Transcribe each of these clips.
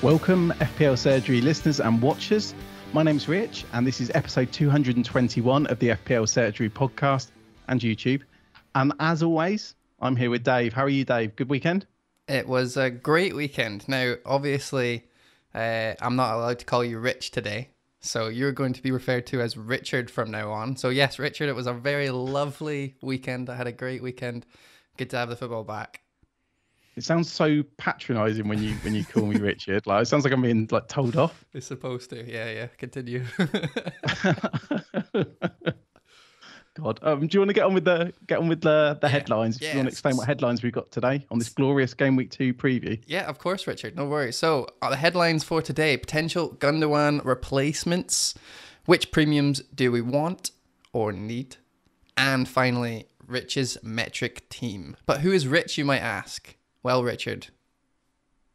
Welcome, FPL Surgery listeners and watchers. My name's Rich, and this is episode 221 of the FPL Surgery podcast and YouTube. And as always, I'm here with Dave. How are you, Dave? Good weekend? It was a great weekend. Now, obviously, uh, I'm not allowed to call you Rich today. So you're going to be referred to as Richard from now on. So, yes, Richard, it was a very lovely weekend. I had a great weekend. Good to have the football back. It sounds so patronising when you when you call me Richard. Like it sounds like I'm being like told off. It's supposed to. Yeah, yeah. Continue. God, um, do you want to get on with the get on with the the Yeah, headlines? Do you want to explain what headlines we've got today on this glorious game week two preview? Yeah, of course, Richard. No worries. So, uh, the headlines for today potential Gundogan replacements. Which premiums do we want or need? And finally, Rich's metric team. But who is Rich, you might ask? Well, Richard,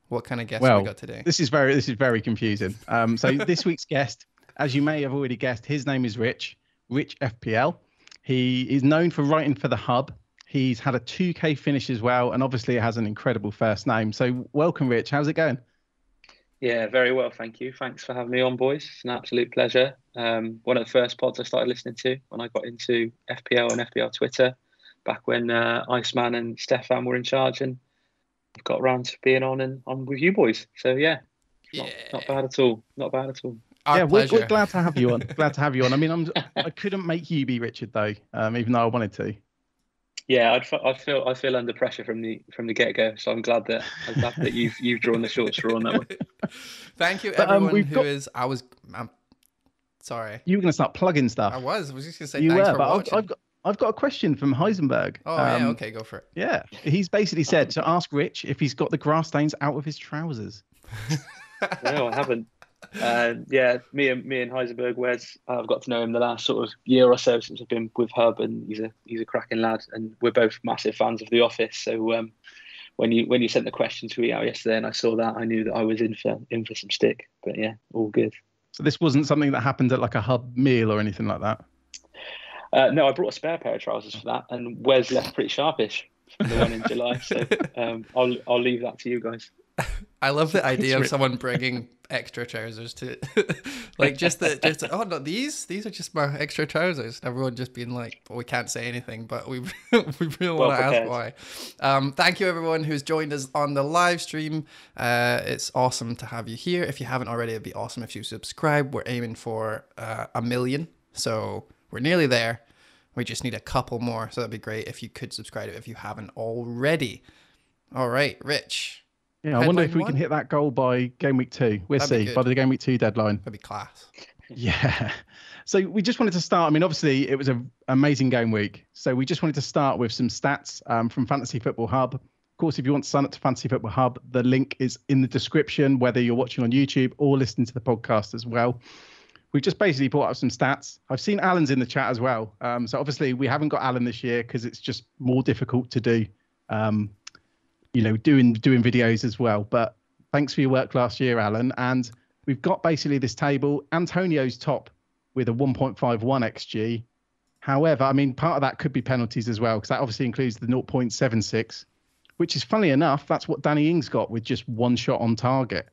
what kind of guest have Well, we got today? this is very this is very confusing. Um, so this week's guest, as you may have already guessed, his name is Rich, Rich FPL. He is known for writing for the Hub. He's had a 2K finish as well, and obviously has an incredible first name. So welcome, Rich. How's it going? Yeah, very well, thank you. Thanks for having me on, boys. It's an absolute pleasure. Um, one of the first pods I started listening to when I got into FPL and FPL Twitter, back when uh, Iceman and Stefan were in charge, and I've got around to being on and on with you boys. So yeah, not, not bad at all. Not bad at all. Our yeah, we're, we're glad to have you on. glad to have you on. I mean, I'm I couldn't make you be Richard though, um, even though I wanted to. Yeah, I'd, fe- I feel I feel under pressure from the from the get go. So I'm glad that I'm glad that you've you've drawn the short straw on that one. Thank you, But, um, everyone we've who got- is. I was. I'm sorry. You were going to start plugging stuff. I was. I was just gonna say you thanks were, for but I've, watching. I've got I've got a question from Heisenberg. Oh yeah. Um, Okay, go for it. Yeah, he's basically said to ask Rich if he's got the grass stains out of his trousers. no, I haven't. Uh, yeah, me and me and Heisenberg, Wes, I've got to know him the last sort of year or so since I've been with Hub, and he's a he's a cracking lad, and we're both massive fans of The Office. So um, when you when you sent the question to me out yesterday, and I saw that, I knew that I was in for in for some stick. But yeah, all good. So this wasn't something that happened at like a hub meal or anything like that. Uh, no, I brought a spare pair of trousers for that, and Wes left pretty sharpish from the one in July. So um, I'll I'll leave that to you guys. I love the idea of someone bringing extra trousers to, like just the just oh no these these are just my extra trousers. Everyone just being like, well, we can't say anything, but we we really Well want to ask why. Um, thank you everyone who's joined us on the live stream. Uh, it's awesome to have you here. If you haven't already, it'd be awesome if you subscribe. We're aiming for uh, a million, so we're nearly there. We just need a couple more, so that'd be great if you could subscribe if you haven't already. All right, Rich. Yeah, I wonder if we one? can hit that goal by game week two. We'll That'd be see by the game week two deadline. That'd be class. Yeah. So we just wanted to start. I mean, obviously, it was an amazing game week. So we just wanted to start with some stats um, from Fantasy Football Hub. Of course, if you want to sign up to Fantasy Football Hub, the link is in the description, whether you're watching on YouTube or listening to the podcast as well. We've just basically brought up some stats. I've seen Alan's in the chat as well. Um, so obviously, we haven't got Alan this year because it's just more difficult to do. Um, you know, doing doing videos as well. But thanks for your work last year, Alan. And we've got basically this table. Antonio's top with a 1.51 xg. However, I mean, part of that could be penalties as well, because that obviously includes the 0.76, which is funny enough, that's what Danny Ings got with just one shot on target.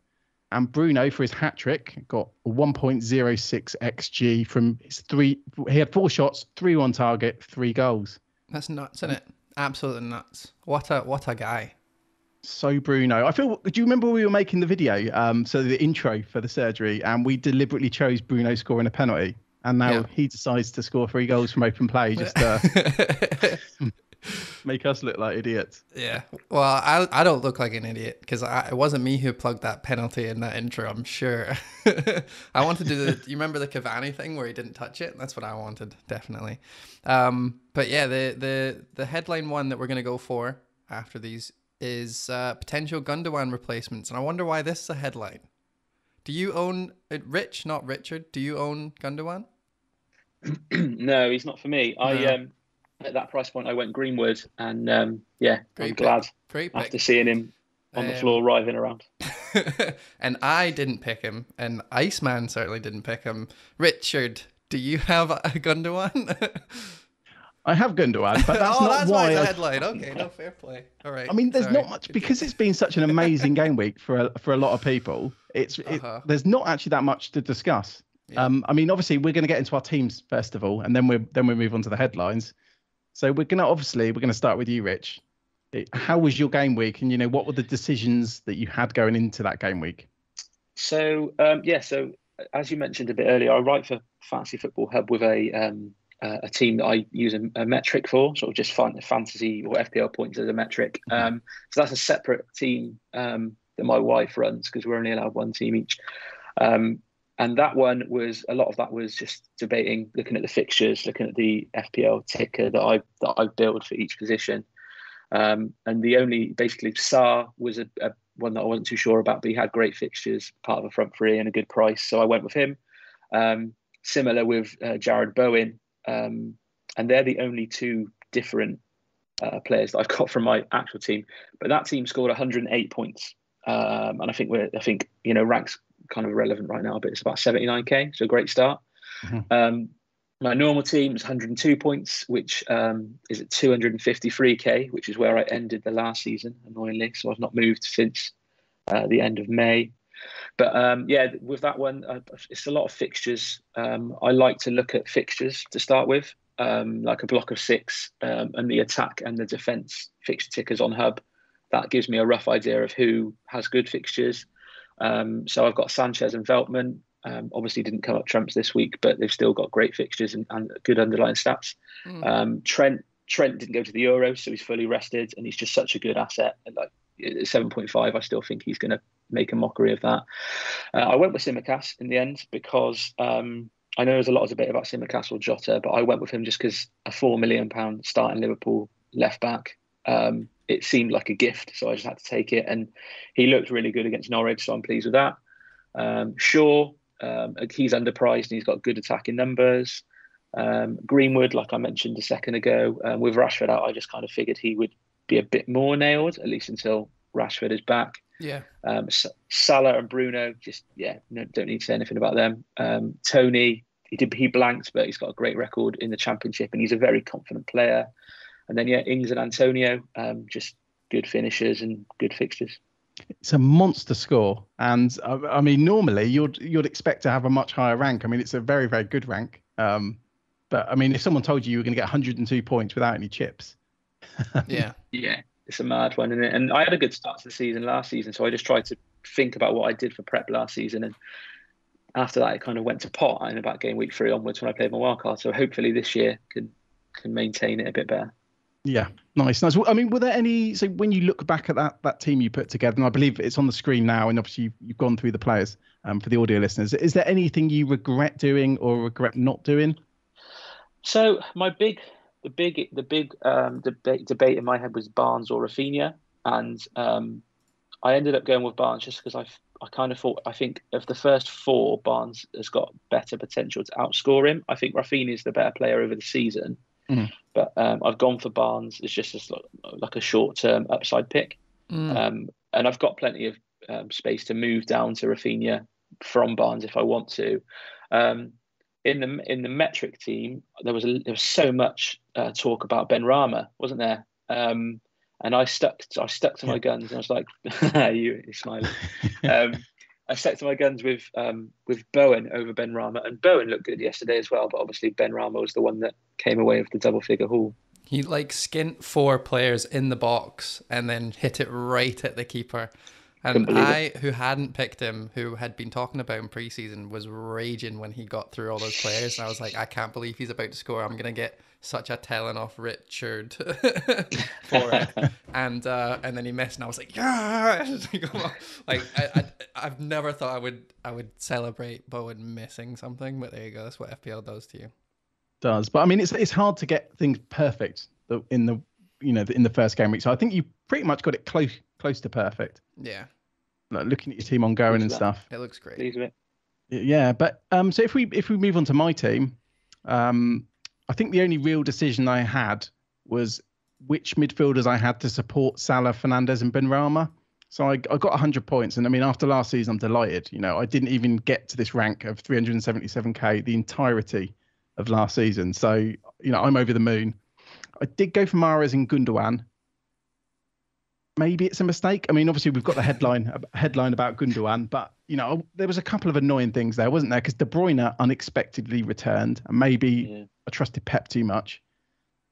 And Bruno for his hat trick got 1.06 xg from his three. He had four shots, three on target, three goals. That's nuts, isn't it? Absolutely nuts. What a what a guy. So Bruno, I feel. Do you remember we were making the video? Um, so the intro for the surgery, and we deliberately chose Bruno scoring a penalty, and now Yeah. he decides to score three goals from open play just to make us look like idiots. yeah. Well, I I don't look like an idiot because it wasn't me who plugged that penalty in that intro. I'm sure. I wanted to do the. You remember the Cavani thing where he didn't touch it? That's what I wanted, definitely. Um, but yeah, the the the headline one that we're gonna go for after these is uh, potential Gundogan replacements, and I wonder why this is a headline. Do you own it? Rich, not Richard. Do you own Gundogan? no, he's not for me. I No. um, at that price point, I went Greenwood, and um, yeah, Great I'm pick. glad Great pick. after seeing him on the Um, floor writhing around. and I didn't pick him, and Iceman certainly didn't pick him. Richard, do you have a Gundogan? I have Gundogan, but that's oh, not that's why. why it's a I, headline. Okay, no fair play. All right. I mean, there's sorry. not much because it's been such an amazing game week for a, for a lot of people. It's it, Uh-huh. there's not actually that much to discuss. Yeah. Um, I mean, obviously we're going to get into our teams first of all, and then we then we move on to the headlines. So we're gonna obviously we're gonna start with you, Rich. How was your game week, and you know what were the decisions that you had going into that game week? So um, yeah, so as you mentioned a bit earlier, I write for Fantasy Football Hub with a um, uh, a team that I use a, a metric for, sort of just fan, fantasy or FPL points as a metric. Um, so that's a separate team um, that my wife runs because we're only allowed one team each. Um, and that one was a lot of that was just debating, looking at the fixtures, looking at the FPL ticker that I that I build for each position. Um, and the only basically Sarr was a, a one that I wasn't too sure about, but he had great fixtures, part of a front three and a good price, so I went with him. Um, similar with uh, Jarrod Bowen, um, and they're the only two different uh, players that I've got from my actual team. But that team scored 108 points, um, and I think we're I think you know ranks kind of irrelevant right now, but it's about 79k, so a great start. Mhm. Um, my normal team is 102 points, which um, is at 253k, which is where I ended the last season, annoyingly. So I've not moved since uh, the end of May. But um, yeah, with that one, uh, it's a lot of fixtures. Um, I like to look at fixtures to start with, um, like a block of six, um, and the attack and the defence fixture tickers on Hub. That gives me a rough idea of who has good fixtures. Um, so I've got Sanchez and Veltman. Um, obviously, didn't come up trumps this week, but they've still got great fixtures and, and good underlying stats. Mm. Um, Trent Trent didn't go to the Euro, so he's fully rested, and he's just such a good asset. And like at seven point five, I still think he's going to make a mockery of that. Uh, I went with Tsimikas in the end because um, I know there's a lot of debate about Tsimikas or Jota, but I went with him just because a four million pound starting Liverpool left back. Um, it seemed like a gift, so I just had to take it, and he looked really good against Norwich, so I'm pleased with that. Um, Shaw, um, he's underpriced and he's got good attacking numbers. Um, Greenwood, like I mentioned a second ago, um, with Rashford out, I just kind of figured he would be a bit more nailed, at least until Rashford is back. yeah. Um, S- Salah and Bruno, just yeah, no, don't need to say anything about them. Um, Toney, he did he blanked, but he's got a great record in the Championship, and he's a very confident player. And then yeah, Ings and Antonio, um, just good finishers and good fixtures. It's a monster score, and uh, I mean, normally you'd you'd expect to have a much higher rank. I mean, it's a very very good rank. Um, but I mean, if someone told you you were going to get 102 points without any chips, Yeah. Yeah, it's a mad one, isn't it? And I had a good start to the season last season, so I just tried to think about what I did for prep last season, and after that, it kind of went to pot in about game week three onwards when I played my wild card. So hopefully this year can can maintain it a bit better. Yeah, nice, nice. I mean, were there any? So when you look back at that that team you put together, and I believe it's on the screen now, and obviously you've, you've gone through the players um, for the audio listeners. Is there anything you regret doing or regret not doing? So my big, the big, the big um, debate debate in my head was Barnes or Rafinha, and um, I ended up going with Barnes just because I I kind of thought I think of the first four, Barnes has got better potential to outscore him. I think Rafinha is the better player over the season, Mhm. but um, I've gone for Barnes as just as like, a short term upside pick. Mm. Um, and I've got plenty of um, space to move down to Rafinha from Barnes if I want to. Um, in the in the metric team, there was a, there was so much uh, talk about Benrahma, wasn't there? Um, and I stuck I stuck to my guns, and I was like, you, you're smiling. I stuck to my guns with um, with Bowen over Benrahma, and Bowen looked good yesterday as well. But obviously, Benrahma was the one that came away with the double figure haul. He like skint four players in the box and then hit it right at the keeper. And I, who hadn't picked him, who had been talking about him preseason, was raging when he got through all those players. And I was like, I can't believe he's about to score. I'm gonna get such a telling off Richard for it. And uh, and then he missed, and I was like, yeah. like I, I, I've never thought I would I would celebrate Bowen missing something, but there you go. That's what FPL does to you. Does but I mean, it's it's hard to get things perfect in the you know in the first game week. So I think you pretty much got it close close to perfect. Yeah, Like looking at your team ongoing and that? stuff. it looks great. Please with it. Yeah, but um, so if we if we move on to my team, um, I think the only real decision I had was which midfielders I had to support Salah, Fernandes, and Benrahma. So I, I got 100 points, and I mean after last season, I'm delighted. You know, I didn't even get to this rank of 377k the entirety of last season. So you know, I'm over the moon. I did go for Mahrez and Gundogan. Maybe it's a mistake. I mean, obviously we've got the headline headline about Gundogan, but you know there was a couple of annoying things there, wasn't there? Because De Bruyne unexpectedly returned, and maybe yeah. I trusted Pep too much,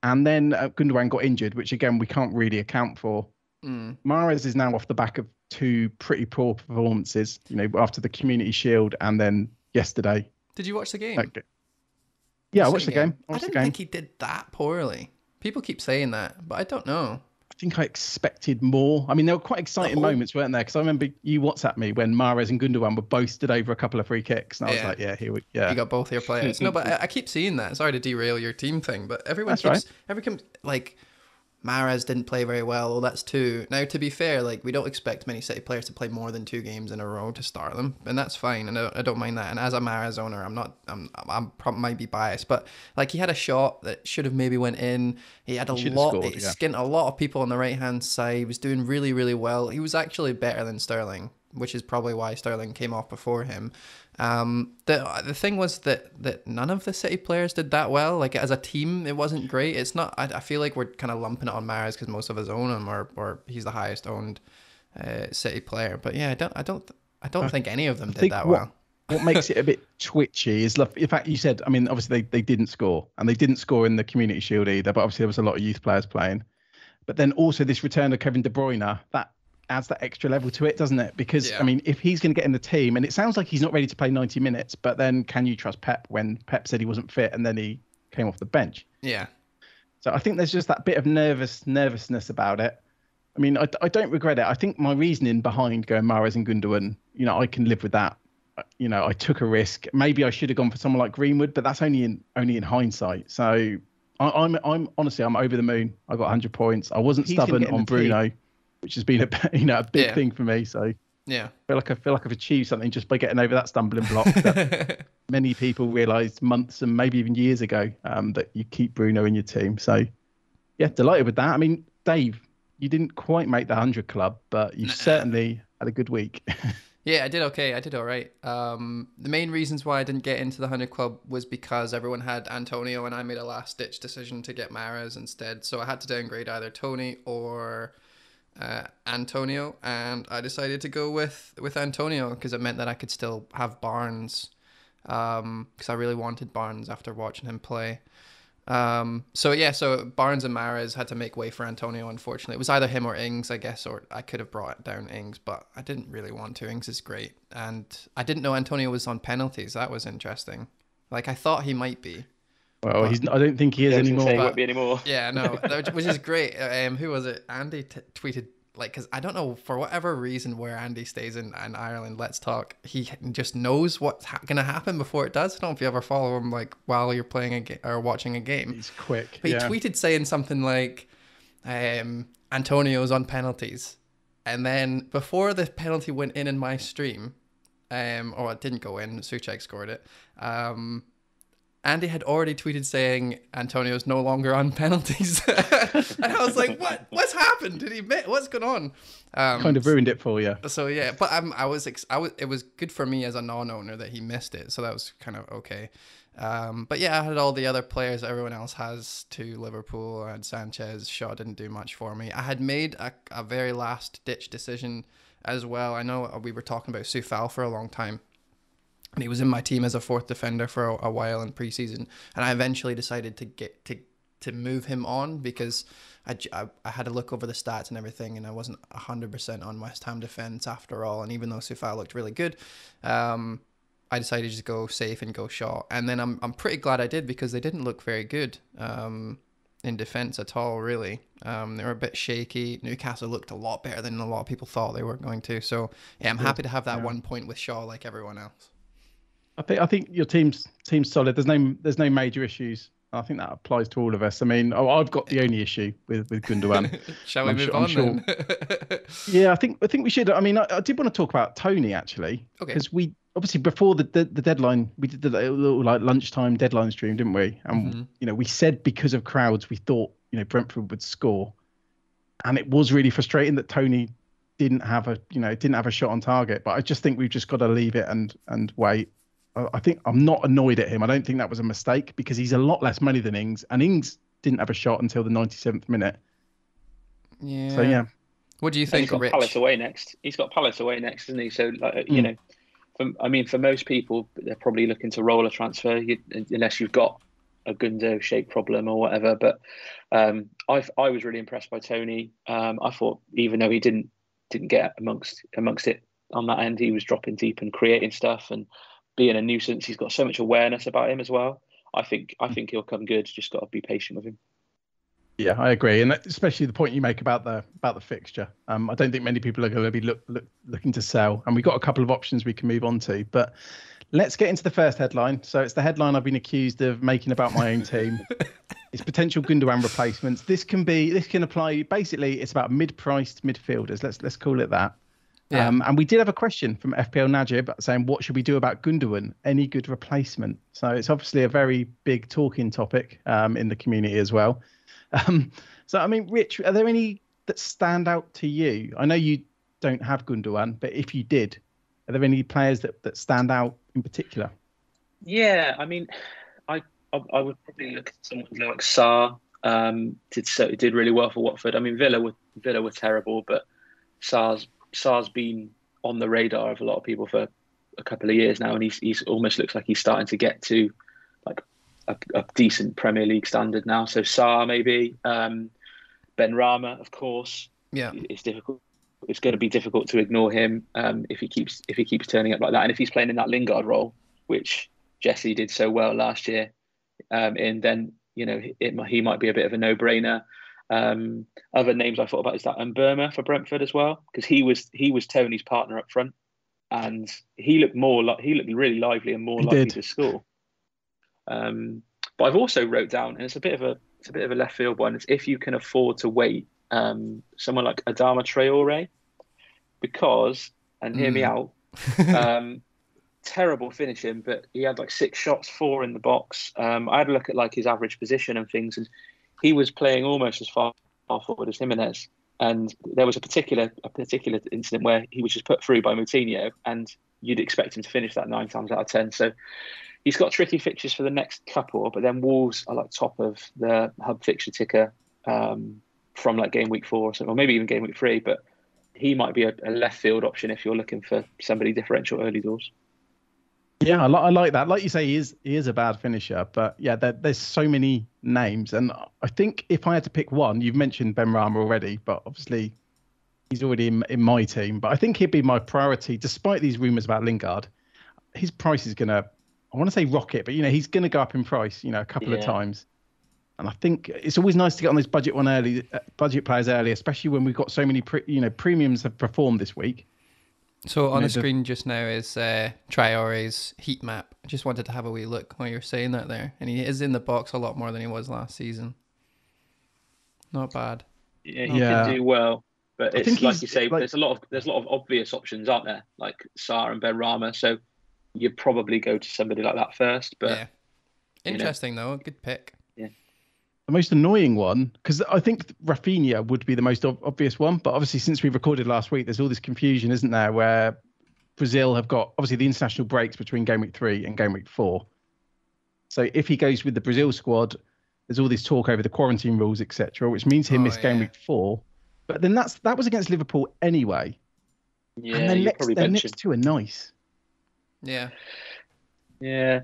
and then uh, Gundogan got injured, which again we can't really account for. Mm. Mahrez is now off the back of two pretty poor performances, you know, after the Community Shield and then yesterday. Did you watch the game? Okay. Yeah, I watched the game. I, I didn't think he did that poorly. People keep saying that, but I don't know. I think I expected more. I mean, there were quite exciting whole... moments, weren't there? Because I remember you WhatsApp me when Mahrez and Gundogan were both stood over a couple of free kicks, and I was like, "Yeah, here we, yeah." You got both your players. no, but I, I, keep seeing that. Sorry to derail your team thing, but everyone That's keeps right. everyone like Mahrez didn't play very well. Well, that's two. Now, to be fair, like we don't expect many City players to play more than two games in a row to start them, and that's fine. And I, I don't mind that. And as a Mahrez owner, I'm not. I'm. I'm probably might be biased, but like he had a shot that should have maybe went in. He had a he lot. Scored, he yeah. skinned a lot of people on the right hand side. He was doing really, really well. He was actually better than Sterling, which is probably why Sterling came off before him. Um, the the thing was that that none of the City players did that well. Like as a team, it wasn't great. It's not. I, I feel like we're kind of lumping it on Mahrez because most of us own him, or or he's the highest owned uh, City player. But yeah, I don't. I don't. I don't I, think any of them I did that what, well. what makes it a bit twitchy is, in fact, you said. I mean, obviously they, they didn't score, and they didn't score in the Community Shield either. But obviously there was a lot of youth players playing. But then also this return of Kevin De Bruyne, that adds that extra level to it, doesn't it? Because yeah. I mean, if he's going to get in the team, and it sounds like he's not ready to play 90 minutes, but then can you trust Pep when Pep said he wasn't fit and then he came off the bench? Yeah. So I think there's just that bit of nervous nervousness about it. I mean, I, I don't regret it. I think my reasoning behind going Mahrez and Gundogan, you know, I can live with that. Uh, you know, I took a risk. Maybe I should have gone for someone like Greenwood, but that's only in only in hindsight. So I, I'm I'm honestly I'm over the moon. I got 100 points. I wasn't He's stubborn on Bruno. Team which has been a you know a big yeah. thing for me. So yeah, I feel like I feel like I've achieved something just by getting over that stumbling block that many people realised months and maybe even years ago um, that you keep Bruno in your team. So yeah, delighted with that. I mean, Dave, you didn't quite make the hundred club, but you certainly had a good week. Yeah, I did okay. I did all right. Um, the main reasons why I didn't get into the 100 Club was because everyone had Antonio and I made a last ditch decision to get Mahrez instead. So I had to downgrade either Toney or uh, Antonio, and I decided to go with with Antonio because it meant that I could still have Barnes, because um, I really wanted Barnes after watching him play. Um, so yeah, so Barnes and Mahrez had to make way for Antonio. Unfortunately, it was either him or Ings, I guess, or I could have brought down Ings, but I didn't really want to. Ings is great, and I didn't know Antonio was on penalties. That was interesting. Like I thought he might be. Well, he's. I don't think he is anymore. He won't be anymore. Yeah, no, which is great. Um, who was it? Andy t- tweeted like, because I don't know for whatever reason where Andy stays in, in Ireland. Let's talk. He just knows what's ha- gonna happen before it does. I don't know if you ever follow him like while you're playing a game or watching a game. He's quick. But he yeah. tweeted saying something like, um, "Antonio's on penalties," and then before the penalty went in in my stream, um, or it didn't go in, Soucek scored it. Um, Andy had already tweeted saying Antonio's no longer on penalties, and I was like, "What? What's happened? Did he miss? What's going on?" Um, kind of ruined it for you. So yeah, but I'm, I was, ex- I was, it was good for me as a non-owner that he missed it, so that was kind of okay. Um, but yeah, I had all the other players everyone else has to Liverpool. I had Sanchez. Shaw didn't do much for me. I had made a, a very last ditch decision as well. I know we were talking about Coufal for a long time and he was in my team as a fourth defender for a, a while in preseason. And I eventually decided to get to to move him on because I, I, I, had to look over the stats and everything, and I wasn't 100% on West Ham defense after all. And even though Coufal looked really good, um, I decided to just go safe and go Shaw. And then I'm, I'm pretty glad I did because they didn't look very good um, in defense at all, really. Um, they were a bit shaky. Newcastle looked a lot better than a lot of people thought they were going to. So, yeah, I'm happy to have that yeah. one point with Shaw like everyone else. I think I think your team's team's solid. There's no there's no major issues. I think that applies to all of us. I mean, oh, I've got the only issue with with Gundogan. Shall we I'm move sure, on? Sure, yeah, I think I think we should. I mean, I, I did want to talk about Toney actually, because okay. we obviously before the, the, the deadline we did the little like lunchtime deadline stream, didn't we? And mm-hmm. you know, we said because of crowds, we thought you know Brentford would score, and it was really frustrating that Toney didn't have a you know didn't have a shot on target. But I just think we've just got to leave it and and wait I think I'm not annoyed at him. I don't think that was a mistake because he's a lot less money than Ings, and Ings didn't have a shot until the 97th minute. Yeah. So yeah, What do you And think, he's got Rich? Palace away next. He's got Palace away next, isn't he? So, like, you Mm. know, for, I mean, for most people, they're probably looking to roll a transfer you, unless you've got a Gundo shake problem or whatever. But um, I, I was really impressed by Toney. Um, I thought, even though he didn't didn't get amongst amongst it on that end, he was dropping deep and creating stuff and being a nuisance. He's got so much awareness about him as well. I think I think he'll come good. Just got to be patient with him. yeah, I agree, and especially the point you make about the about the fixture. Um, I don't think many people are going to be look, look, looking to sell, and we've got a couple of options we can move on to. But let's get into the first headline. So it's the headline I've been accused of making about my own team. it's potential Gundogan replacements. This can be this can apply. Basically, it's about mid-priced midfielders. Let's let's call it that. Yeah. Um, and we did have a question from FPL Najib saying, "What should we do about Gundogan? Any good replacement?" So it's obviously a very big talking topic um, in the community as well. Um, so I mean, Rich, are there any that stand out to you? I know you don't have Gundogan, but if you did, are there any players that, that stand out in particular? Yeah, I mean, I I, I would probably look at someone like Sarr. Um, did so did really well for Watford. I mean, Villa were Villa were terrible, but Sarr's Sarr's been on the radar of a lot of people for a couple of years now, and he's he's almost looks like he's starting to get to like a, a decent Premier League standard now. So Sarr maybe, um, Benrahma, of course. Yeah. it's difficult. It's going to be difficult to ignore him um, if he keeps if he keeps turning up like that, and if he's playing in that Lingard role, which Jesse did so well last year. Um, and then you know it, he might be a bit of a no-brainer. Um, other names I thought about is that and Mbeumo for Brentford as well because he was he was Toney's partner up front, and he looked more like he looked really lively and more He likely did. to score. Um, but I've also wrote down, and it's a bit of a it's a bit of a left field one. It's if you can afford to wait, um, someone like Adama Traore, because and hear me Mm. out, um, terrible finishing, but he had like six shots, four in the box. Um, I had a look at like his average position and things, and he was playing almost as far, forward as Jimenez. And there was a particular a particular incident where he was just put through by Moutinho, and you'd expect him to finish that nine times out of ten. So he's got tricky fixtures for the next couple, but then Wolves are like top of the hub fixture ticker um, from like game week four or something, or maybe even game week three. But he might be a, a left field option if you're looking for somebody differential early doors. Yeah, I, li- I like that. Like you say, he is he is a bad finisher, but yeah, there, there's so many names, and I think if I had to pick one, you've mentioned Benrahma already, but obviously he's already in, in my team. But I think he'd be my priority, despite these rumours about Lingard. His price is gonna, I want to say rocket, but you know he's gonna go up in price, you know, a couple of times. And I think it's always nice to get on this budget one early, uh, budget players early, especially when we've got so many, pre, you know, premiums have performed this week. So on the the- screen just now is uh, Traore's heat map. I just wanted to have a wee look while you're saying that there, and he is in the box a lot more than he was last season. Not bad. Yeah, he Yeah. can do well, but I it's like you say. like- there's a lot of there's a lot of obvious options, aren't there? Like Sarr and Benrahma. So you'd probably go to somebody like that first. But yeah. you know. Interesting though. Good pick. The most annoying one, because I think Rafinha would be the most ob- obvious one, but obviously since we recorded last week, there's all this confusion, isn't there? Where Brazil have got obviously the international breaks between game week three and game week four. So if he goes with the Brazil squad, there's all this talk over the quarantine rules, etc., which means he'll Oh, miss game week four. But then that's that was against Liverpool anyway. yeah, and then next, probably their bench next two are nice. Yeah. Yeah,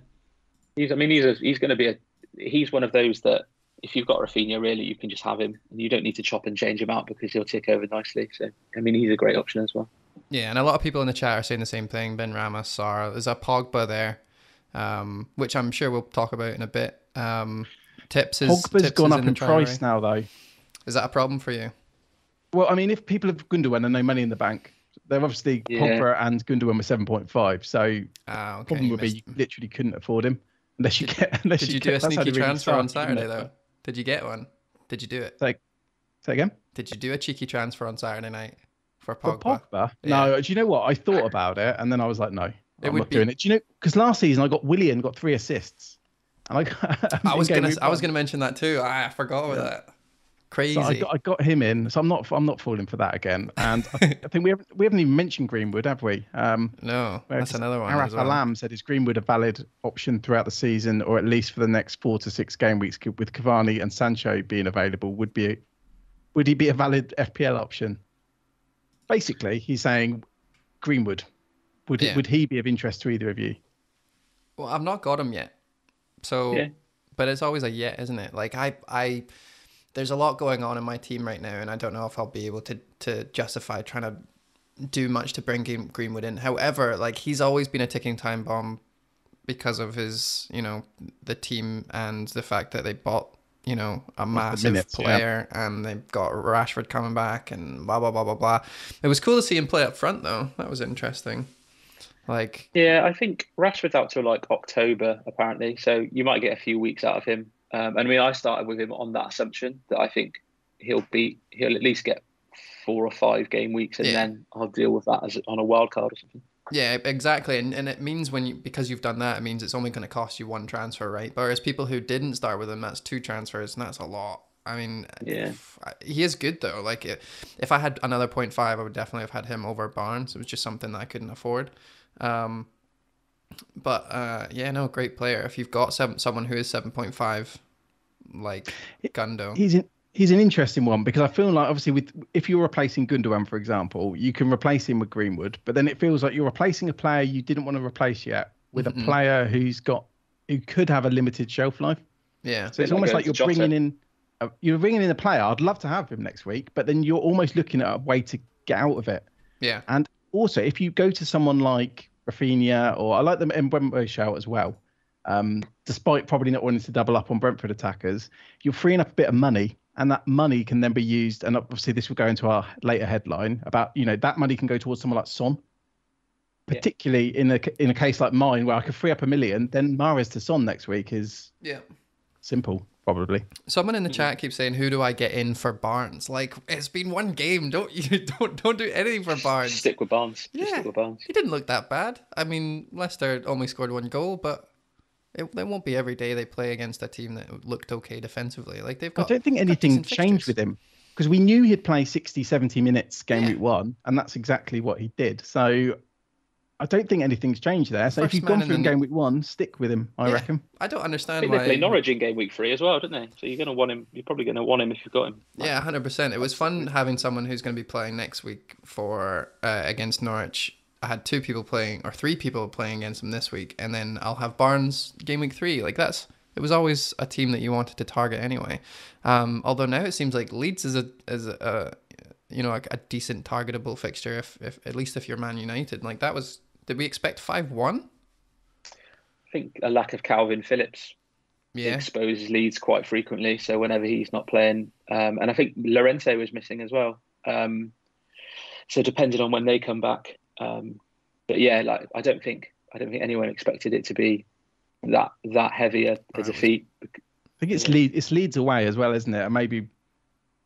he's. I mean, he's a, he's going to be a. He's one of those that if you've got Rafinha, really, you can just have him, and you don't need to chop and change him out because he'll tick over nicely. So, I mean, he's a great option as well. Yeah, and a lot of people in the chat are saying the same thing. Benrahma, Sara, there's a Pogba there, um, which I'm sure we'll talk about in a bit. Um, tips is Pogba's tips gone is up in, in price now, though. Is that a problem for you? Well, I mean, if people have Gundogan and no money in the bank, they're obviously Yeah. Pogba and Gundogan were seven point five. So Ah, okay. problem would be missed- you literally couldn't afford him unless you get. Unless Did you get, do a sneaky they really transfer on Saturday though? Did you get one? Did you do it? Say say again. Did you do a cheeky transfer on Saturday night for For Pogba? Pogba? Yeah. No. Do you know what? I thought about it and then I was like, no, I'm not be- doing it. Do you know? Because last season I got Willian got three assists, and I. I was gonna I was gonna mention that too. I forgot about that. Crazy. So I got, I got him in, so I'm not I'm not falling for that again. And I, I think we haven't we haven't even mentioned Greenwood, have we? Um, no, that's another one. Araf as well. Alam said, is Greenwood a valid option throughout the season, or at least for the next four to six game weeks, with Cavani and Sancho being available? Would be, a, would he be a valid FPL option? Basically, he's saying Greenwood. Would Yeah. would he be of interest to either of you? Well, I've not got him yet. So, Yeah. but it's always a yet, isn't it? Like I, I, there's a lot going on in my team right now, and I don't know if I'll be able to to justify trying to do much to bring Greenwood in. However, like he's always been a ticking time bomb because of his, you know, the team and the fact that they bought, you know, a massive minutes, yeah. player and they've got Rashford coming back and blah blah blah blah blah. It was cool to see him play up front though. That was interesting. Like Yeah, I think Rashford's out till like October apparently, so you might get a few weeks out of him. Um, and I mean, I started with him on that assumption that I think he'll be he'll at least get four or five game weeks, and Yeah. then I'll deal with that as on a wild card or something. Yeah, exactly, and and it means when you because you've done that, it means it's only going to cost you one transfer, right? Whereas people who didn't start with him, that's two transfers, and that's a lot. I mean, Yeah. he is good though. Like, if I had another point five, I would definitely have had him over Barnes. It was just something that I couldn't afford. Um, but uh, yeah, no, great player. If you've got seven, someone who is seven point five, like Gundo, He's in, he's an interesting one because I feel like obviously with if you're replacing Gundogan, for example, you can replace him with Greenwood, but then it feels like you're replacing a player you didn't want to replace yet with Mhm. a player who's got who could have a limited shelf life. yeah, So it's like almost like you're Jota. bringing in a, you're bringing in a player. I'd love to have him next week, but then you're almost looking at a way to get out of it. yeah, And also, if you go to someone like Rafinha, or I like them in Mbeumo shout as well, um, despite probably not wanting to double up on Brentford attackers, you're freeing up a bit of money, and that money can then be used. And obviously, this will go into our later headline about you know that money can go towards someone like Son. Yeah. Particularly in a in a case like mine where I could free up a million, then Mahrez to Son next week is yeah. simple, probably. Someone in the chat keeps saying, "Who do I get in for Barnes?" Like it's been one game. Don't you don't don't do anything for Barnes. Stick with Barnes. Just Yeah. stick with Barnes. He didn't look that bad. I mean, Leicester only scored one goal, but it, it won't be every day they play against a team that looked okay defensively. Like they've got. I don't think anything changed fixtures. with him because we knew he'd play 60, 70 minutes game Yeah. week one, and that's exactly what he did. So I don't think anything's changed there. So if you've gone through in game week one, stick with him, I Yeah. reckon. I don't I understand think they play Norwich in game week three as well, don't they? So you're going to want him. You're probably going to want him if you've got him. Yeah, hundred percent. It was fun having someone who's going to be playing next week for uh, against Norwich. I had two people playing or three people playing against them this week, and then I'll have Barnes game week three. Like that's it was always a team that you wanted to target anyway. Um, although now it seems like Leeds is a is a you know a, a decent targetable fixture if, if at least if you're Man United. Like that was did we expect five one? I think a lack of Calvin Phillips Yeah, exposes Leeds quite frequently. So whenever he's not playing, um, and I think Llorente was missing as well. Um, so depending on when they come back, um, but yeah, like I don't think I don't think anyone expected it to be that that heavy a, a defeat. I think it's lead it's Leeds away as well, isn't it? And maybe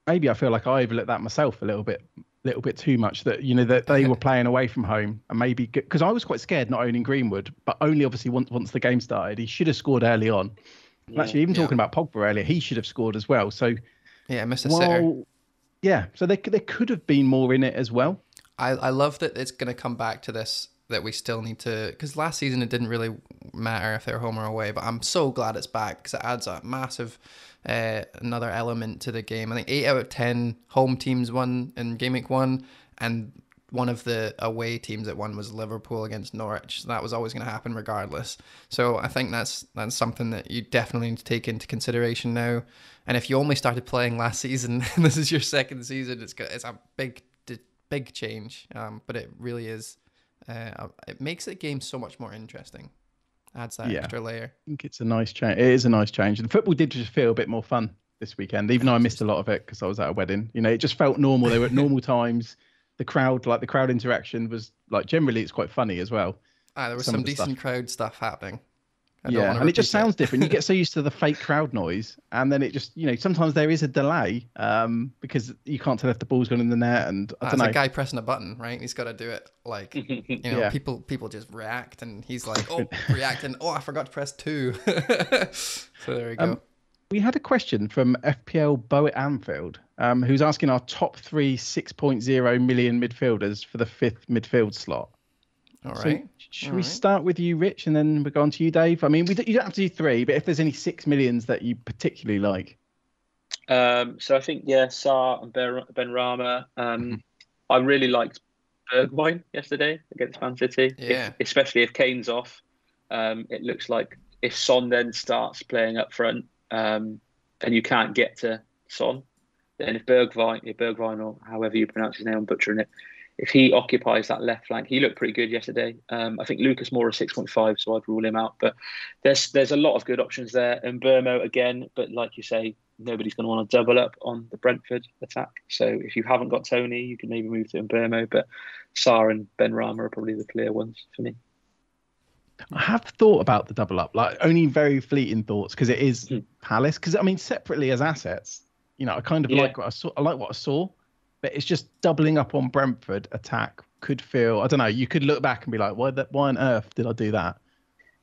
maybe I feel like I overlooked that myself a little bit little bit too much that you know that they were playing away from home and maybe because I was quite scared not owning Greenwood, but only obviously once once the game started. He should have scored early on. Yeah. Actually, even Yeah. talking about Pogba earlier, he should have scored as well. So yeah, Mr. Sitter. Well, yeah. So there, there could have been more in it as well. I, I love that it's going to come back to this that we still need to because last season it didn't really matter if they're home or away but i'm so glad it's back because it adds a massive uh, another element to the game. I think 8 out of 10 home teams won in game week 1 and one of the away teams that won was liverpool against norwich. So that was always going to happen regardless. So i think that's that's something that you definitely need to take into consideration now. And if you only started playing last season and this is your second season it's it's a big big change, um, but it really is. Uh, it makes the game so much more interesting. Adds that Yeah. extra layer. I think it's a nice change. It is a nice change. And football did just feel a bit more fun this weekend, even though I missed a lot of it because I was at a wedding. You know, it just felt normal. They were at normal times. The crowd, like the crowd interaction, was like generally it's quite funny as well. Ah, there was Some some, the stuff. decent crowd stuff happening. I yeah, and it just repeat sounds different. You get so used to the fake crowd noise, and then it just, you know, sometimes there is a delay um, because you can't tell if the ball's gone in the net, and I don't it's know. a guy pressing a button, right? He's got to do it like you know. Yeah. People people just react, and he's like, "Oh, reacting! Oh, I forgot to press two. so there we go. Um, We had a question from FPL Boet Anfield, um, who's asking our top three 6.0 million midfielders for the fifth midfield slot. All So should All we right. start with you, Rich, and then we go on to you, Dave? I mean, we don't, you don't have to do three, but if there's any six millions that you particularly like, Um, so I think yeah, Sarr and Ben, Benrahma. Um, I really liked Bergwijn yesterday against Man City. If- Yeah. especially if Kane's off. Um, it looks like if Son then starts playing up front, um, and you can't get to Son, then if Bergwijn, if Bergwijn or however you pronounce his name, I'm butchering it. If he occupies that left flank, he looked pretty good yesterday. Um, I think Lucas Moura six point five, so I'd rule him out. But there's there's a lot of good options there, and Mbeumo again. But like you say, nobody's going to want to double up on the Brentford attack. So if you haven't got Toney, you can maybe move to Mbeumo. But Sarr and Benrahma are probably the clear ones for me. I have thought about the double up, like only very fleeting thoughts, because it is Hmm. Palace. Because I mean, separately as assets, you know, I kind of Yeah. like what I saw. I like what I saw, but it's just doubling up on Brentford attack could feel. I don't know. You could look back and be like, why that? Why on earth did I do that?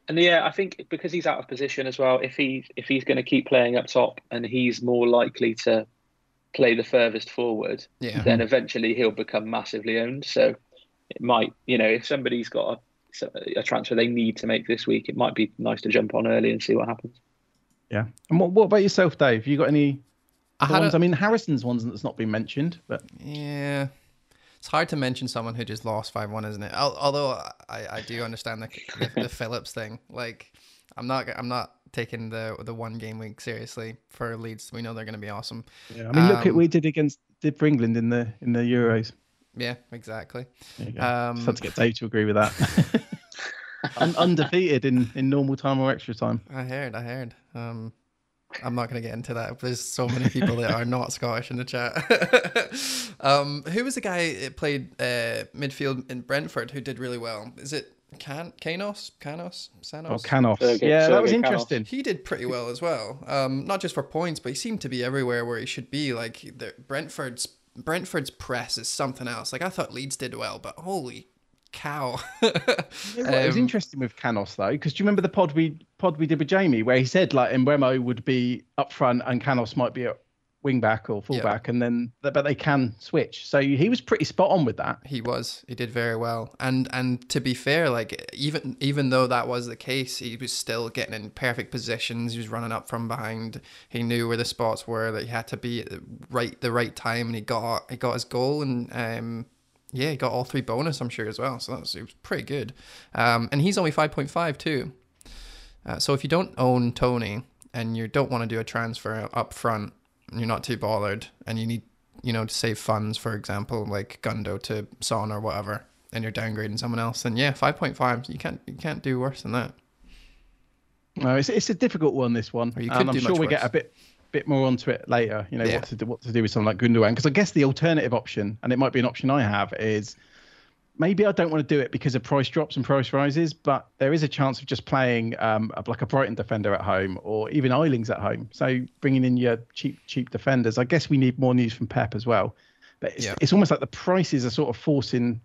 And yeah, I think because he's out of position as well. If he if he's going to keep playing up top, and he's more likely to play the furthest forward, Yeah. then eventually he'll become massively owned. So it might, you know, if somebody's got a, a transfer they need to make this week, it might be nice to jump on early and see what happens. Yeah. And what, what about yourself, Dave? You got any I ones? a, I mean, Harrison's one's that's not been mentioned, but yeah. It's hard to mention someone who just lost five one, isn't it? Al- Although I, I do understand the, the the Phillips thing. Like, I'm not I'm not taking the the one game week seriously for Leeds. We know they're going to be awesome. yeah. I mean, look at Um, we did against did for England in the in the Euros. Yeah, exactly. There you go. Um, had to get Dave to agree with that. Un- undefeated in in normal time or extra time. I heard, I heard. Um, I'm not going to get into that. There's so many people that are not Scottish in the chat. um, who was the guy that played uh, midfield in Brentford who did really well? Is it Can Kanos? Kanos? Sanos? Oh, Canos. Sergei- yeah, that was Sergi Canos. interesting. he did pretty well as well. Um, not just for points, but he seemed to be everywhere where he should be. Like the Brentford's Brentford's press is something else. Like I thought Leeds did well, but holy cow! Yeah, it was Um, interesting with Canos though, because do you remember the pod we pod we did with Jamie where he said like Mbeumo would be up front and Canos might be at wing back or full Yeah. back, and then but they can switch. So he was pretty spot on with that. He was. He did very well. And and to be fair, like even even though that was the case, he was still getting in perfect positions. He was running up from behind. He knew where the spots were that he had to be at the right the right time, and he got he got his goal and um yeah, he got all three bonus. I'm sure as well. So that was it was pretty good. Um, and he's only five point five too. Uh, so if you don't own Toney and you don't want to do a transfer up front, and you're not too bothered, and you need you know to save funds, for example, like Gundo to Son or whatever, and you're downgrading someone else, then yeah, five point five. You can't you can't do worse than that. No, it's it's a difficult one this one, and I'm sure we get a bit bit more onto it later. You know Yeah. what to do, what to do with someone like Gundogan, because I guess the alternative option, and it might be an option I have, is maybe I don't want to do it because of price drops and price rises, but there is a chance of just playing um, like a Brighton defender at home or even Eilings at home. So bringing in your cheap cheap defenders. I guess we need more news from Pep as well. But it's, Yeah. it's almost like the prices are sort of forcing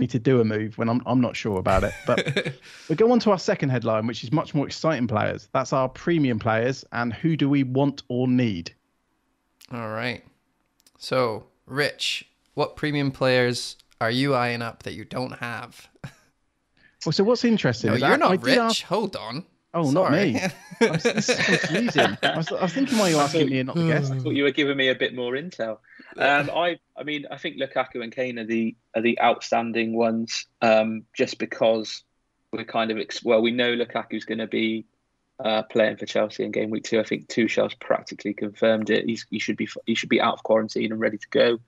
me to do a move when I'm I'm not sure about it. But we go on to our second headline, which is much more exciting players. That's our premium players, and who do we want or need? All right. So, Rich, what premium players are you eyeing up that you don't have? Well, so what's interesting? No, is you're I- I not did rich. ask- Hold on. oh, not me. I was, this is confusing. I was, I was thinking why you're asking me and not the guest. I thought you were giving me a bit more intel. Um, I, I mean, I think Lukaku and Kane are the are the outstanding ones, um, just because we're kind of ex- well, we know Lukaku's going to be uh, playing for Chelsea in game week two. I think Tuchel's practically confirmed it. He's, he should be he should be out of quarantine and ready to go.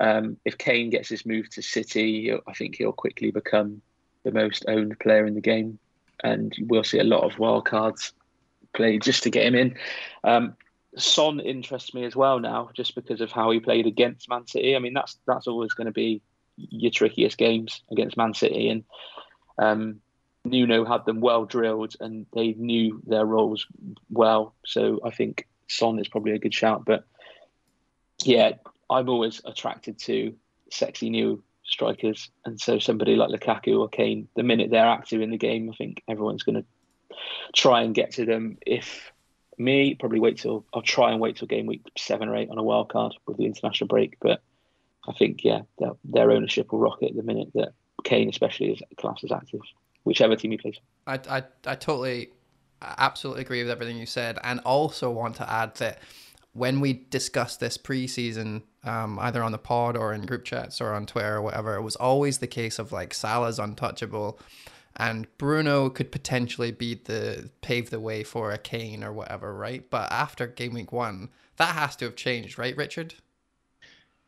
Um, if Kane gets his move to City, I think he'll quickly become the most owned player in the game, and we'll see a lot of wild cards played just to get him in. Um, Son interests me as well now, just because of how he played against Man City. I mean, that's that's always going to be your trickiest games against Man City, and um, Nuno had them well drilled, and they knew their roles well. So I think Son is probably a good shout. But yeah, I'm always attracted to sexy new strikers, and so somebody like Lukaku or Kane, the minute they're active in the game, I think everyone's going to try and get to them if me, probably wait till I'll try and wait till game week seven or eight on a wild card with the international break. But I think yeah, their, their ownership will rocket the minute that Kane, especially, is classed as active, whichever team he plays. I I I totally, absolutely agree with everything you said, and also want to add that when we discussed this preseason, um, either on the pod or in group chats or on Twitter or whatever, it was always the case of like Salah's untouchable and Bruno could potentially be the pave the way for a Kane or whatever, right? But after game week one, that has to have changed, right, Richard?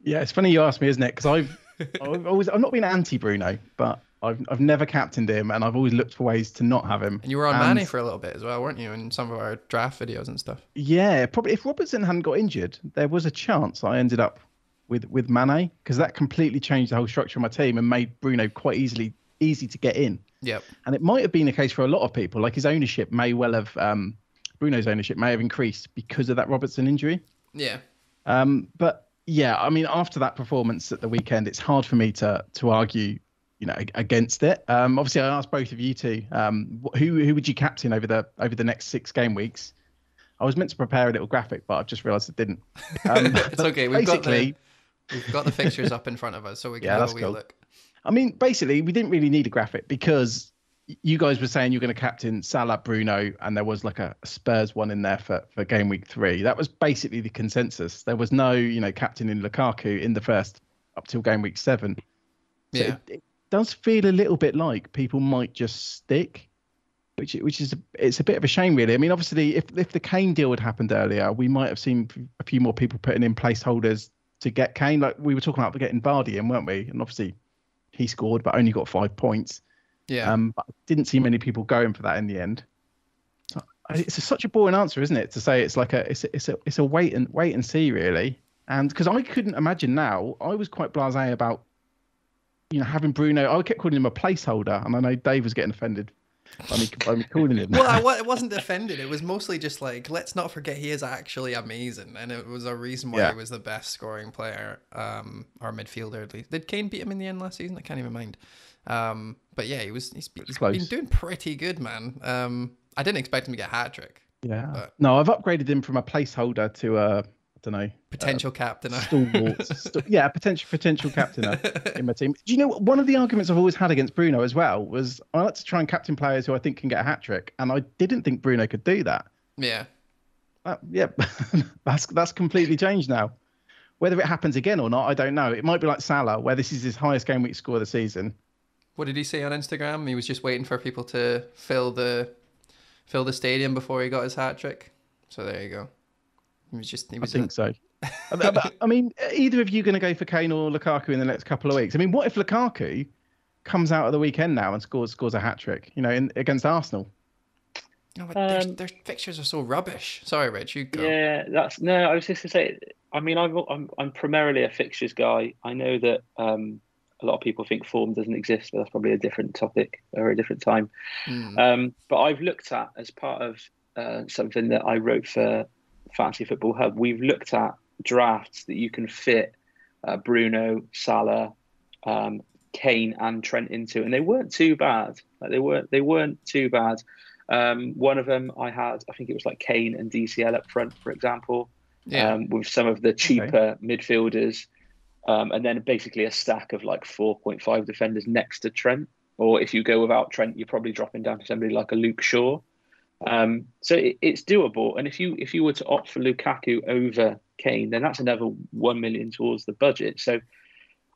Yeah, it's funny you asked me, isn't it? Because I've, I've always I've not been anti Bruno, but I've I've never captained him, and I've always looked for ways to not have him. And you were on and, Mane for a little bit as well, weren't you? In some of our draft videos and stuff. Yeah, probably if Robertson hadn't got injured, there was a chance I ended up with with Mane because that completely changed the whole structure of my team and made Bruno quite easily easy to get in. Yep. And it might have been the case for a lot of people. Like his ownership may well have um, Bruno's ownership may have increased because of that Robertson injury. Yeah. Um, but yeah, I mean, after that performance at the weekend, it's hard for me to to argue, you know, against it. Um, obviously, I asked both of you two, um, who who would you captain over the over the next six game weeks? I was meant to prepare a little graphic, but I've just realised it didn't. Um, it's okay. We've got the we've got the fixtures up in front of us, so we can yeah, have a wee cool. look. I mean, basically, we didn't really need a graphic because you guys were saying you're going to captain Salah, Bruno, and there was like a Spurs one in there for, for game week three. That was basically the consensus. There was no, you know, captain in Lukaku in the first up till game week seven. So yeah. It, it, does feel a little bit like people might just stick, which which is a, it's a bit of a shame, really. I mean, obviously, if if the Kane deal had happened earlier, we might have seen a few more people putting in placeholders to get Kane. Like we were talking about getting Vardy in, weren't we? And obviously, he scored, but only got five points. Yeah. Um, but didn't see many people going for that in the end. It's a, such a boring answer, isn't it? To say it's like a it's a, it's a it's a wait and wait and see really. And because I couldn't imagine now, I was quite blasé about you know having Bruno. I kept calling him a placeholder, and I know Dave was getting offended by me calling him. well, I, it wasn't offended. It was mostly just like let's not forget he is actually amazing, and it was a reason why yeah. he was the best scoring player, um, or midfielder at least. Did Kane beat him in the end last season? I can't even mind. Um, but yeah, he was he's, he's been doing pretty good, man. Um, I didn't expect him to get a hat trick. Yeah. But... No, I've upgraded him from a placeholder to a I know potential uh, captain. Stalwart. st- yeah, potential potential captain in my team. Do you know one of the arguments I've always had against Bruno as well was I like to try and captain players who I think can get a hat trick, and I didn't think Bruno could do that. Yeah. Uh, yeah, that's that's completely changed now. Whether it happens again or not, I don't know. It might be like Salah, where this is his highest game week score of the season, what did he say on Instagram? He was just waiting for people to fill the fill the stadium before he got his hat trick. So there you go. He was just. He was I think a... so. I mean, either of you going to go for Kane or Lukaku in the next couple of weeks? I mean, what if Lukaku comes out of the weekend now and scores scores a hat trick? You know, in, against Arsenal. No, but um, their, their fixtures are so rubbish. Sorry, Rich, you go. Yeah, that's no. I was just to say. I mean, I'm I'm, I'm primarily a fixtures guy. I know that um, a lot of people think form doesn't exist, but that's probably a different topic or a different time. Mm. Um, but I've looked at as part of uh, something that I wrote for Fantasy Football Hub. We've looked at drafts that you can fit uh, Bruno, Salah, um, Kane, and Trent into, and they weren't too bad. Like they weren't they weren't too bad. Um, one of them I had, I think it was like Kane and DCL up front, for example, yeah. um, with some of the cheaper okay. midfielders. Um, and then basically a stack of like 4.5 defenders next to Trent. Or if you go without Trent, you're probably dropping down to somebody like a Luke Shaw. Um, so it, it's doable. And if you if you were to opt for Lukaku over Kane, then that's another one million towards the budget. So,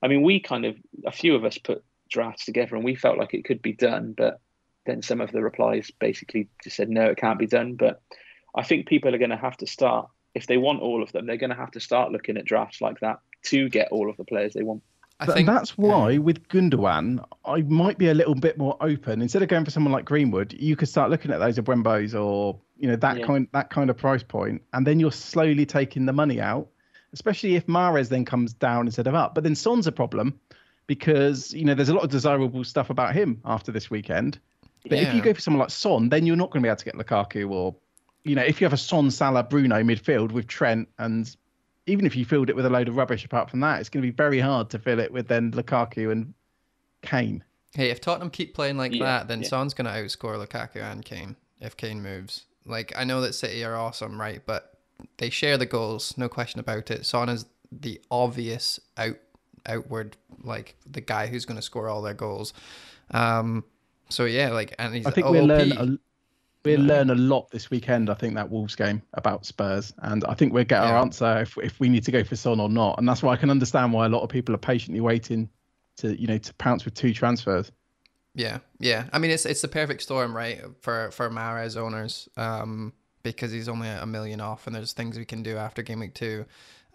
I mean, we kind of a few of us put drafts together, and we felt like it could be done, but then some of the replies basically just said no, it can't be done. But I think people are going to have to start if they want all of them, they're going to have to start looking at drafts like that to get all of the players they want. I think that's why with Gundogan, I might be a little bit more open. Instead of going for someone like Greenwood, you could start looking at those Mbeumo's or you know that yeah. kind that kind of price point, and then you're slowly taking the money out. Especially if Mahrez then comes down instead of up. But then Son's a problem because you know there's a lot of desirable stuff about him after this weekend. But yeah. if you go for someone like Son, then you're not going to be able to get Lukaku or you know if you have a Son, Salah, Bruno midfield with Trent and even if you filled it with a load of rubbish apart from that, it's going to be very hard to fill it with then Lukaku and Kane. Hey, if Tottenham keep playing like yeah, that, then yeah. Son's going to outscore Lukaku and Kane if Kane moves. Like I know that City are awesome, right? But they share the goals, no question about it. Son is the obvious out outward like the guy who's going to score all their goals. Um, so yeah, like and he's I think OOP. we'll learn a, we'll learn a lot this weekend. I think that Wolves game about Spurs, and I think we'll get our answer if if we need to go for Son or not. And that's why I can understand why a lot of people are patiently waiting to you know to pounce with two transfers. Yeah, yeah. I mean, it's it's the perfect storm, right, for for Mahrez owners, um, because he's only a million off, and there's things we can do after game week two.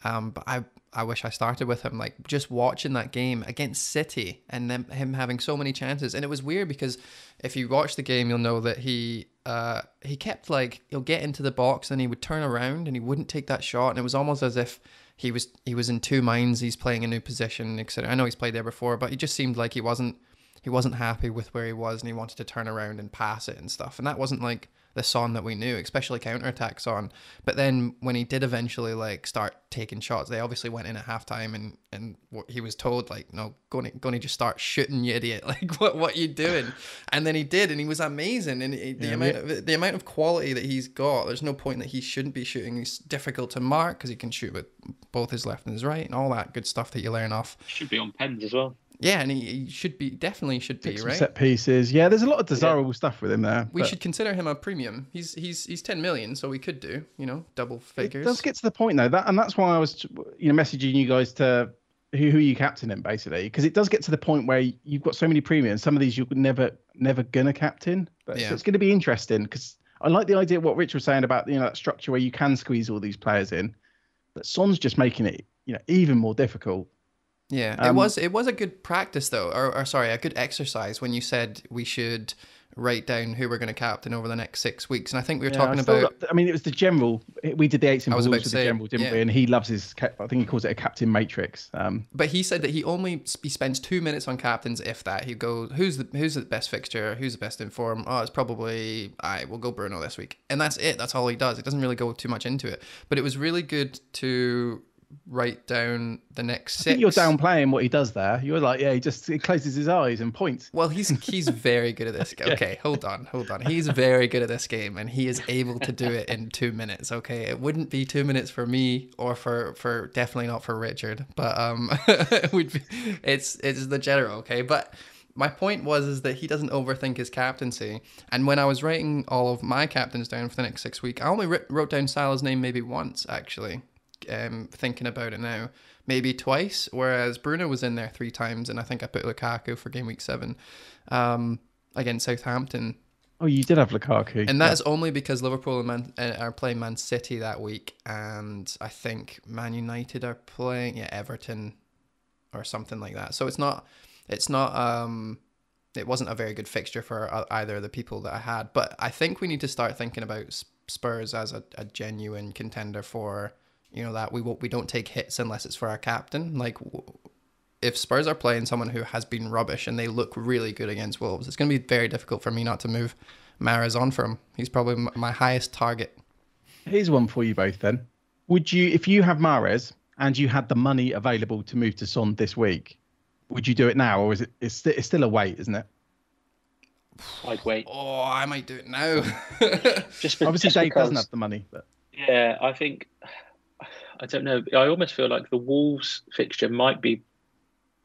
Um, but I I wish I started with him. Like just watching that game against City and then him having so many chances, and it was weird because if you watch the game, you'll know that he uh he kept like he'll get into the box and he would turn around and he wouldn't take that shot, and it was almost as if he was he was in two minds. He's playing a new position, etc. I know he's played there before, but he just seemed like he wasn't he wasn't happy with where he was and he wanted to turn around and pass it and stuff. And that wasn't like the Son that we knew, especially counterattack Son. But then when he did eventually like start taking shots, they obviously went in at halftime and and what he was told like, no, go and go and just start shooting, you idiot. Like what what you doing? And then he did, and he was amazing. And it, the Yeah, amount we- of the amount of quality that he's got, there's no point that he shouldn't be shooting. He's difficult to mark because he can shoot with both his left and his right, and all that good stuff that you learn off. Should be on pens as well. Yeah, and he, he should be definitely should be right. set pieces. Yeah, there's a lot of desirable stuff with him there. We but should consider him a premium. He's he's he's ten million, so we could do you know double figures. It does get to the point though, that and that's why I was you know messaging you guys to who who you captaining basically because it does get to the point where you've got so many premiums. Some of these you're never never gonna captain, but Yeah. so it's going to be interesting because I like the idea of what Rich was saying about you know that structure where you can squeeze all these players in, but Son's just making it you know even more difficult. Yeah, it um, was it was a good practice though, or, or sorry, a good exercise when you said we should write down who we're going to captain over the next six weeks, and I think we were Yeah, talking I about got- I mean, it was the general. We did the eights and I balls with to the general, didn't yeah. we? And he loves his. I think he calls it a captain matrix. Um, But he said that he only he spends two minutes on captains, if that. He goes, "Who's the who's the best fixture? Who's the best in form? Oh, it's probably I. We'll go Bruno this week." And that's it. That's all he does. It doesn't really go too much into it. But it was really good to write down the next I six. think you're downplaying what he does there. You're like, yeah, he just he closes his eyes and points. Well, he's he's very good at this. Okay, hold on, hold on. He's very good at this game, and he is able to do it in two minutes. Okay, it wouldn't be two minutes for me, or for for definitely not for Richard, but um, it would be, it's it's the general. Okay, but my point was is that he doesn't overthink his captaincy. And when I was writing all of my captains down for the next six weeks, I only wrote down Salah's name maybe once actually. Um, thinking about it now, maybe twice. Whereas Bruno was in there three times, and I think I put Lukaku for game week seven um, against Southampton. Oh, you did have Lukaku. And that is only because Liverpool and Man, uh, are playing Man City that week, and I think Man United are playing yeah Everton or something like that. So it's not it's not um it wasn't a very good fixture for uh, either of the people that I had. But I think we need to start thinking about Spurs as a, a genuine contender for you know that we won't we don't take hits unless it's for our captain. Like if Spurs are playing someone who has been rubbish and they look really good against Wolves, it's going to be very difficult for me not to move Mahrez on for him. He's probably my highest target. Here's one for you both then. Would you, if you have Mahrez and you had the money available to move to Son this week, would you do it now, or is it? It's, sti- it's still a wait, isn't it? I'd wait. Oh, I might do it now. Just for, Obviously, just Dave because, doesn't have the money, but Yeah, I think I don't know. I almost feel like the Wolves fixture might be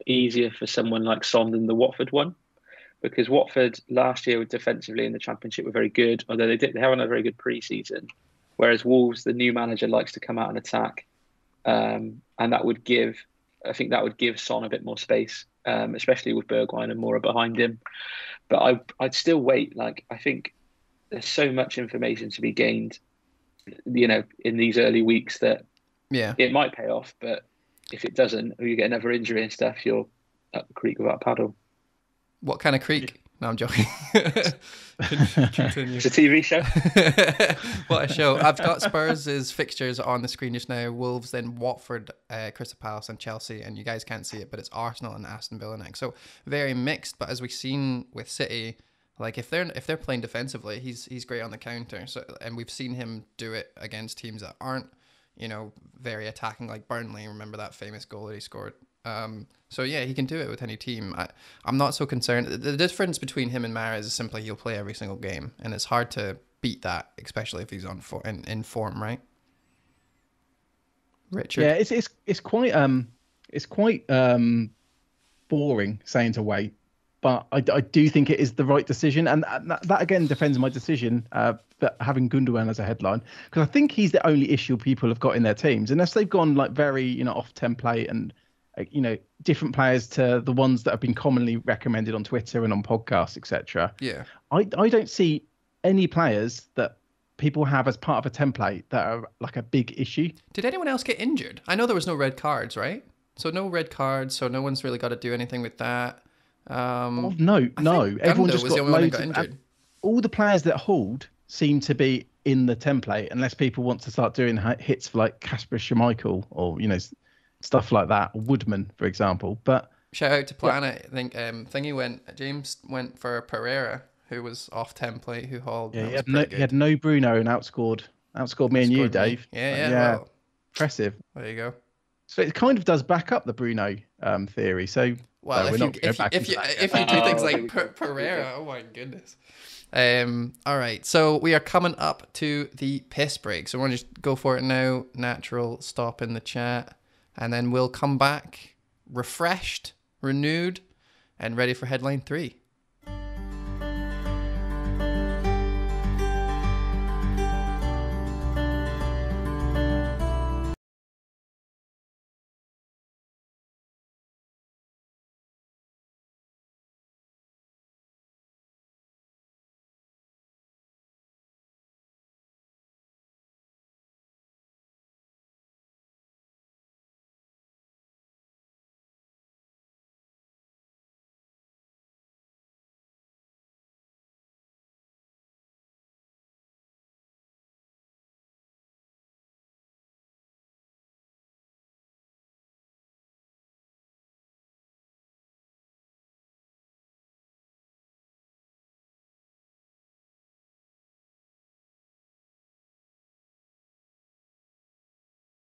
easier for someone like Son than the Watford one, because Watford last year defensively in the Championship were very good, although they did they haven't had a very good pre-season. Whereas Wolves, the new manager likes to come out and attack, um, and that would give, I think that would give Son a bit more space, um, especially with Bergwijn and Moura behind him. But I, I'd still wait. Like I think there's so much information to be gained you know, in these early weeks that yeah. it might pay off, but if it doesn't, or you get another injury and stuff, you're up the creek without a paddle. What kind of creek? No, I'm joking. It's a TV show. what a show. I've got Spurs' fixtures on the screen just now. Wolves, then Watford, uh, Crystal Palace, and Chelsea. And you guys can't see it, but it's Arsenal and Aston Villa next. So very mixed. But as we've seen with City, like if they're if they're playing defensively, he's he's great on the counter. So and we've seen him do it against teams that aren't, you know, very attacking like Burnley. Remember that famous goal that he scored. Um, so yeah, he can do it with any team. I, I'm not so concerned. The- difference between him and Mahrez is simply he'll play every single game, and it's hard to beat that, especially if he's on for, in, in form, right? Richard. Yeah, it's it's it's quite um it's quite um boring saying to wait, but I, I do think it is the right decision, and that, that again defends my decision. Uh, but having Gundogan as a headline because I think he's the only issue people have got in their teams, unless they've gone like very you know off template and uh, you know different players to the ones that have been commonly recommended on Twitter and on podcasts, etc. Yeah. I I don't see any players that people have as part of a template that are like a big issue. Did anyone else get injured? I know there was no red cards, right? So no red cards, so no one's really got to do anything with that. Um, Oh, no, I no. Everyone just was got the only one who loads got of, injured. all the players that hold seem to be in the template, unless people want to start doing hits for like Kasper Schmeichel or you know stuff like that, Woodman, for example. But Shout out to Planet. I think um, Thingy went. James went for Pereira, who was off template, who hauled. yeah, he had, no, he had no Bruno and outscored outscored me and you, me. Dave. Yeah, yeah. yeah, Well, impressive. there you go. So it kind of does back up the Bruno um, theory. So Well, we're if, you, if, you, if you if you do things Oh, like per- Pereira, oh my goodness. Um. All right, so we are coming up to the piss break, so we're gonna just go for it now. Natural stop in the chat, and then we'll come back refreshed, renewed, and ready for headline three.